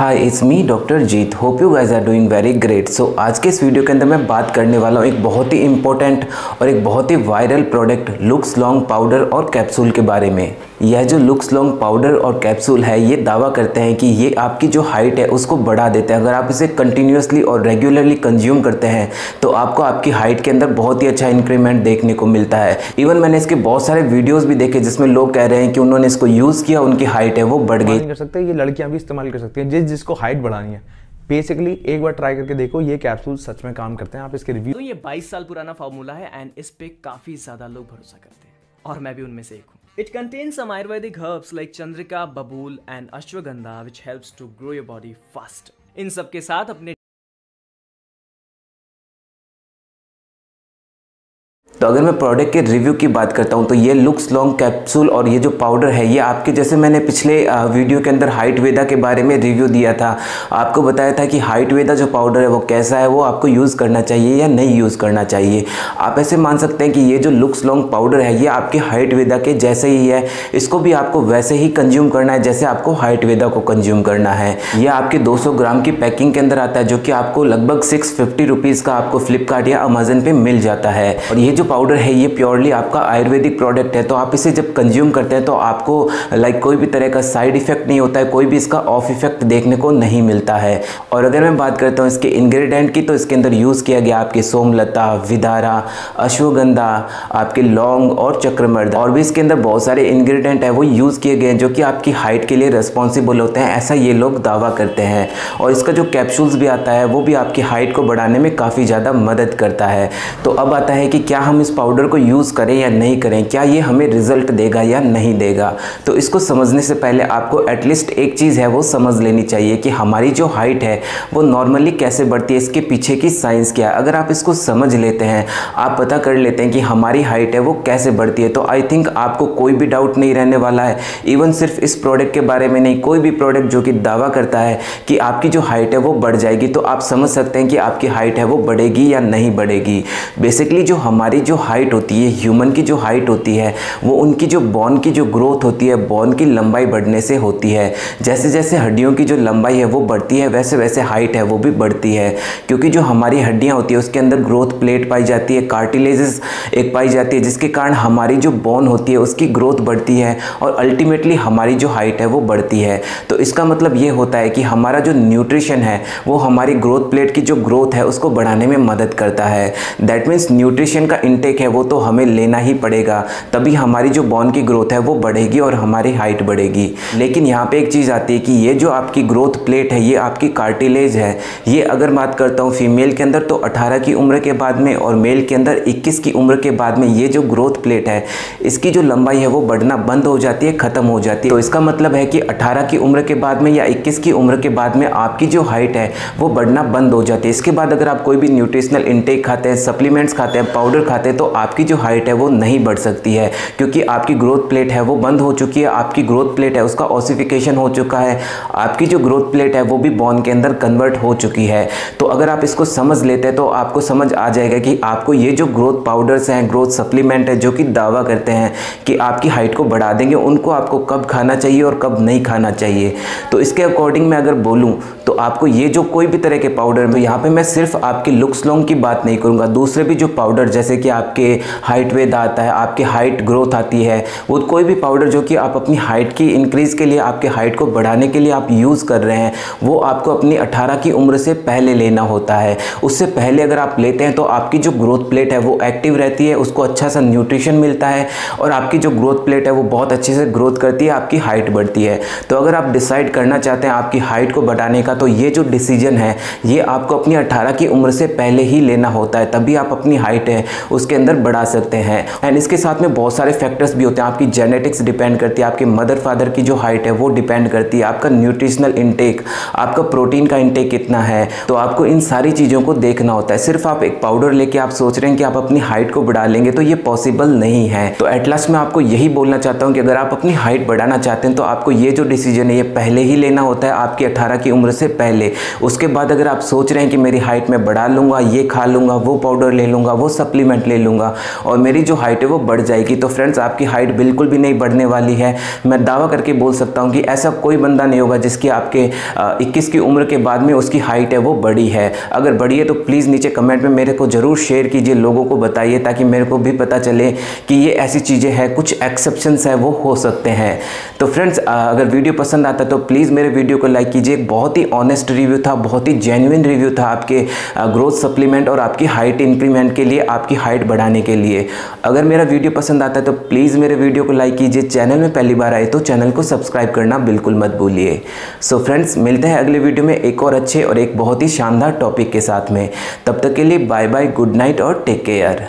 Hi it's me doctor Jeet hope you guys are doing very great so आज के इस video के अंदर मैं बात करने वाला हूँ एक बहुत ही इंपॉर्टेंट और एक बहुत ही viral product looks long powder और कैप्सूल के बारे में। यह जो लुक्स लॉन्ग पाउडर और कैप्सूल है, ये दावा करते हैं कि ये आपकी जो हाइट है, उसको बढ़ा देते हैं। अगर आप इसे कंटिन्यूसली और रेगुलरली कंज्यूम करते हैं तो आपको आपकी हाइट के अंदर बहुत ही अच्छा इंक्रीमेंट देखने को मिलता है। इवन मैंने इसके बहुत सारे वीडियोज़ भी देखे जिसमें लोग कह रहे हैं कि उन्होंने इसको यूज़ किया, उनकी हाइट है, वो बढ़ गई। कर सकते हैं, ये लड़कियाँ भी इस्तेमाल कर सकती हैं। जिस जिसको हाइट बढ़ानी है। बेसिकली एक बार ट्राई करके देखो, ये कैप्सूल सच में काम करते हैं। आप इसके रिव्यू तो ये 22 साल पुराना फार्मूला है एंड इस पे काफ़ी ज़्यादा लोग भरोसा करते हैं। और मैं भी उनमें से एक हूँ। It contains some ayurvedic herbs like chandrika babool and ashwagandha which helps to grow your body fast इन सब के साथ अपने तो अगर मैं प्रोडक्ट के रिव्यू की बात करता हूँ तो ये लुक्स लॉन्ग कैप्सूल और ये जो पाउडर है, ये आपके जैसे मैंने पिछले वीडियो के अंदर हाइट वेदा के बारे में रिव्यू दिया था। आपको बताया था कि हाइट वेदा जो पाउडर है, वो कैसा है, वो आपको यूज़ करना चाहिए या नहीं यूज़ करना चाहिए। आप ऐसे मान सकते हैं कि ये जो लुक्स लॉन्ग पाउडर है, ये आपके हाइट वेदा के जैसे ही है। इसको भी आपको वैसे ही कंज्यूम करना है, जैसे आपको हाइट वेदा को कंज्यूम करना है। ये आपके दो सौ ग्राम की पैकिंग के अंदर आता है, जो कि आपको लगभग सिक्स फिफ्टी का आपको फ्लिपकार्ट या अमेजन पे मिल जाता है। और ये जो पाउडर है, ये प्योरली आपका आयुर्वेदिक प्रोडक्ट है तो आप इसे जब कंज्यूम करते हैं तो आपको लाइक कोई भी तरह का साइड इफ़ेक्ट नहीं होता है, कोई भी इसका ऑफ़ इफ़ेक्ट देखने को नहीं मिलता है। और अगर मैं बात करता हूँ इसके इंग्रेडिएंट की तो इसके अंदर यूज़ किया गया आपके सोमलता, विदारा, अश्वगंधा, आपके लौंग और चक्रमर्द। और भी इसके अंदर बहुत सारे इंग्रेडिएंट है, वो यूज़ किए गए हैं, जो कि आपकी हाइट के लिए रिस्पॉन्सिबल होते हैं, ऐसा ये लोग दावा करते हैं। और इसका जो कैप्सूल्स भी आता है, वो भी आपकी हाइट को बढ़ाने में काफ़ी ज़्यादा मदद करता है। तो अब आता है कि क्या हम इस पाउडर को यूज़ करें या नहीं करें, क्या ये हमें रिज़ल्ट देगा या नहीं देगा? तो इसको समझने से पहले आपको एटलीस्ट एक चीज़ है वो समझ लेनी चाहिए कि हमारी जो हाइट है, वो नॉर्मली कैसे बढ़ती है, इसके पीछे की साइंस क्या है। अगर आप इसको समझ लेते हैं, आप पता कर लेते हैं कि हमारी हाइट है वो कैसे बढ़ती है तो आई थिंक आपको कोई भी डाउट नहीं रहने वाला है। इवन सिर्फ़ इस प्रोडक्ट के बारे में नहीं, कोई भी प्रोडक्ट जो कि दावा करता है कि आपकी जो हाइट है वो बढ़ जाएगी तो आप समझ सकते हैं कि आपकी हाइट है वो बढ़ेगी या नहीं बढ़ेगी। बेसिकली जो हमारी जो हाइट होती है ह्यूमन की जो हाइट होती है, वो उनकी जो बॉन की जो ग्रोथ होती है बॉन की लंबाई बढ़ने से होती है। जैसे जैसे हड्डियों की जो लंबाई है, वो बढ़ती है, वैसे वैसे हाइट है, वो भी बढ़ती है। क्योंकि जो हमारी हड्डियाँ होती है, उसके अंदर ग्रोथ प्लेट पाई जाती है कार्टिलेजेस एक पाई जाती है, जिसके कारण हमारी जो बॉन होती है, उसकी ग्रोथ बढ़ती है और अल्टीमेटली हमारी जो हाइट है, वो बढ़ती है। तो इसका मतलब ये होता है कि हमारा जो न्यूट्रिशन है, वो हमारी ग्रोथ प्लेट की जो ग्रोथ है, उसको बढ़ाने में मदद करता है। दैट मीन्स न्यूट्रिशन का इंटेक है, वो तो हमें लेना ही पड़ेगा। तभी हमारी जो बॉन की ग्रोथ है, वो बढ़ेगी और हमारी हाइट बढ़ेगी। लेकिन यहाँ पे एक चीज़ आती है कि ये जो आपकी ग्रोथ प्लेट है, ये आपकी कार्टिलेज है, ये अगर बात करता हूँ फीमेल के अंदर तो 18 की उम्र के बाद में और मेल के अंदर 21 की उम्र के बाद में ये जो ग्रोथ प्लेट है, इसकी जो लंबाई है, वो बढ़ना बंद हो जाती है, ख़त्म हो जाती है। तो इसका मतलब है कि अठारह की उम्र के बाद में या इक्कीस की उम्र के बाद में आपकी जो हाइट है, वो बढ़ना बंद हो जाती है। इसके बाद अगर आप कोई भी न्यूट्रिशनल इंटेक खाते हैं सप्लीमेंट्स खाते हैं पाउडर खाते हैं तो आपकी जो हाइट है वो नहीं बढ़ सकती है, क्योंकि आपकी ग्रोथ प्लेट है वो बंद हो चुकी है, आपकी ग्रोथ प्लेट है उसका ऑसिफिकेशन हो चुका है, आपकी जो ग्रोथ प्लेट है वो भी बॉन के अंदर कन्वर्ट हो चुकी है। तो अगर आप इसको समझ लेते हैं तो आपको समझ आ जाएगा कि आपको ये जो ग्रोथ पाउडर्स हैं ग्रोथ सप्लीमेंट है जो कि दावा करते हैं कि आपकी हाइट को बढ़ा देंगे, उनको आपको कब खाना चाहिए और कब नहीं खाना चाहिए। तो इसके अकॉर्डिंग मैं अगर बोलूँ तो आपको ये जो कोई भी तरह के पाउडर तो यहाँ पे मैं सिर्फ़ आपके लुक्स लॉन्ग की बात नहीं करूँगा, दूसरे भी जो पाउडर जैसे कि आपके हाइट वेद आता है, आपकी हाइट ग्रोथ आती है, वो कोई भी पाउडर जो कि आप अपनी हाइट की इंक्रीज़ के लिए, आपके हाइट को बढ़ाने के लिए आप यूज़ कर रहे हैं, वो आपको अपनी 18 की उम्र से पहले लेना होता है। उससे पहले अगर आप लेते हैं तो आपकी जो ग्रोथ प्लेट है, वो एक्टिव रहती है, उसको अच्छा सा न्यूट्रिशन मिलता है और आपकी जो ग्रोथ प्लेट है, वो बहुत अच्छे से ग्रोथ करती है, आपकी हाइट बढ़ती है। तो अगर आप डिसाइड करना चाहते हैं आपकी हाइट को बढ़ाने का तो ये जो डिसीज़न है, ये आपको अपनी अट्ठारह की उम्र से पहले ही लेना होता है, तभी आप अपनी हाइट है। उसके अंदर बढ़ा सकते हैं। एंड इसके साथ में बहुत सारे फैक्टर्स भी होते हैं। आपकी जेनेटिक्स डिपेंड करती है। आपके मदर फादर की जो हाइट है, वो डिपेंड करती है। आपका न्यूट्रिशनल इंटेक आपका प्रोटीन का इंटेक कितना है? तो आपको इन सारी चीज़ों को देखना होता है। सिर्फ़ आप एक पाउडर लेके आप सोच रहे हैं कि आप अपनी हाइट को बढ़ा लेंगे तो ये पॉसिबल नहीं है। तो एटलास्ट मैं आपको यही बोलना चाहता हूँ कि अगर आप अपनी हाइट बढ़ाना चाहते हैं तो आपको ये जो डिसीज़न है, ये पहले ही लेना होता है आपकी अठारह की उम्र से पहले। उसके बाद अगर आप सोच रहे हैं कि मेरी हाइट में बढ़ा लूँगा, ये खा लूँगा, वो पाउडर ले लूँगा, वो सप्लीमेंट ले लूँगा। और मेरी जो हाइट है वो बढ़ जाएगी। तो फ्रेंड्स आपकी हाइट बिल्कुल भी नहीं बढ़ने वाली है। मैं दावा करके बोल सकता हूँ कि ऐसा कोई बंदा नहीं होगा जिसकी आपके इक्कीस की उम्र के बाद में उसकी हाइट है वो बड़ी है। अगर बड़ी है तो प्लीज़ नीचे कमेंट में मेरे को ज़रूर शेयर कीजिए, लोगों को बताइए, ताकि मेरे को भी पता चले कि ये ऐसी चीज़ें हैं। कुछ एक्सेप्शंस है, वो हो सकते हैं। तो फ्रेंड्स अगर वीडियो पसंद आता तो प्लीज़ मेरे वीडियो को लाइक कीजिए। बहुत ही ऑनेस्ट रिव्यू था, बहुत ही जेन्युन रिव्यू था आपके ग्रोथ सप्लीमेंट और आपकी हाइट इंक्रीमेंट के लिए आपकी हाइट बढ़ाने के लिए। अगर मेरा वीडियो पसंद आता है तो प्लीज़ मेरे वीडियो को लाइक कीजिए। चैनल में पहली बार आए तो चैनल को सब्सक्राइब करना बिल्कुल मत भूलिए। सो फ्रेंड्स मिलते हैं अगले वीडियो में एक और अच्छे और एक बहुत ही शानदार टॉपिक के साथ में। तब तक के लिए बाय बाय गुड नाइट और टेक केयर